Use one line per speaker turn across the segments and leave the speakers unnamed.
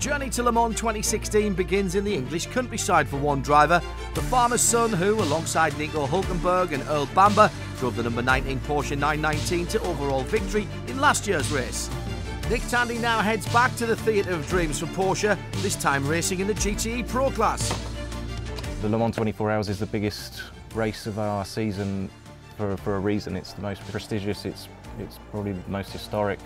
journey to Le Mans 2016 begins in the English countryside for one driver, the farmer's son who, alongside Nico Hulkenberg and Earl Bamber, drove the number 19 Porsche 919 to overall victory in last year's race. Nick Tandy now heads back to the theatre of dreams for Porsche, this time racing in the GTE Pro class.
The Le Mans 24 Hours is the biggest race of our season for, for a reason. It's the most prestigious, it's, it's probably the most historic.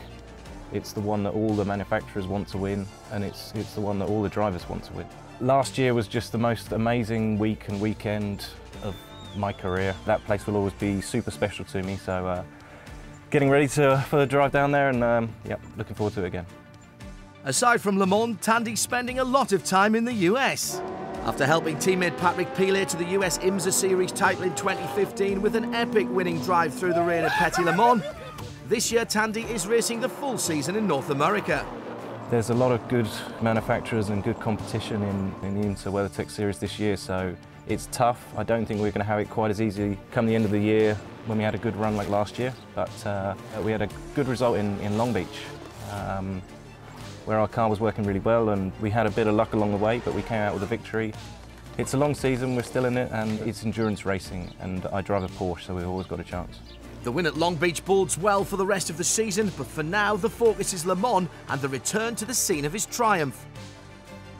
It's the one that all the manufacturers want to win and it's, it's the one that all the drivers want to win. Last year was just the most amazing week and weekend of my career. That place will always be super special to me, so uh, getting ready to, for the drive down there and um, yeah, looking forward to it again.
Aside from Le Mans, Tandy's spending a lot of time in the US. After helping teammate Patrick Pilet to the US IMSA Series title in 2015 with an epic winning drive through the rain at Petit Le Mans, this year Tandy is racing the full season in North America.
There's a lot of good manufacturers and good competition in, in the IMSA WeatherTech Series this year, so it's tough. I don't think we're going to have it quite as easy come the end of the year when we had a good run like last year, but uh, we had a good result in, in Long Beach. Um, where our car was working really well and we had a bit of luck along the way, but we came out with a victory. It's a long season, we're still in it, and it's endurance racing, and I drive a Porsche, so we've always got a chance.
The win at Long Beach bodes well for the rest of the season, but for now the focus is Le Mans and the return to the scene of his triumph.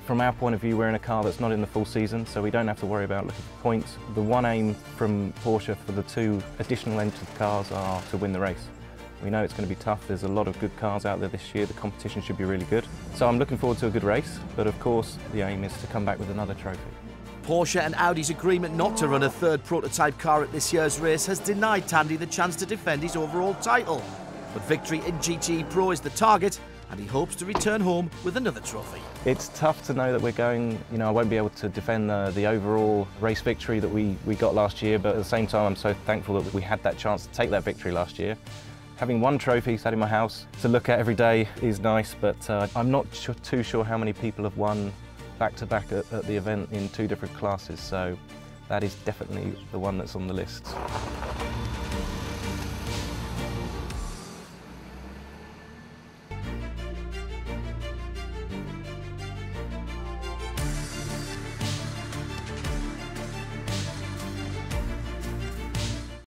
From our point of view, we're in a car that's not in the full season, so we don't have to worry about looking for points. The one aim from Porsche for the two additional entered cars are to win the race. We know it's going to be tough. There's a lot of good cars out there this year. The competition should be really good. So I'm looking forward to a good race, but of course the aim is to come back with another trophy.
Porsche and Audi's agreement not to run a third prototype car at this year's race has denied Tandy the chance to defend his overall title. But victory in GTE Pro is the target, and he hopes to return home with another trophy.
It's tough to know that we're going, you know, I won't be able to defend the, the overall race victory that we, we got last year, but at the same time I'm so thankful that we had that chance to take that victory last year. Having one trophy sat in my house to look at every day is nice, but uh, I'm not too sure how many people have won back-to-back at, at the event in two different classes, so that is definitely the one that's on the list.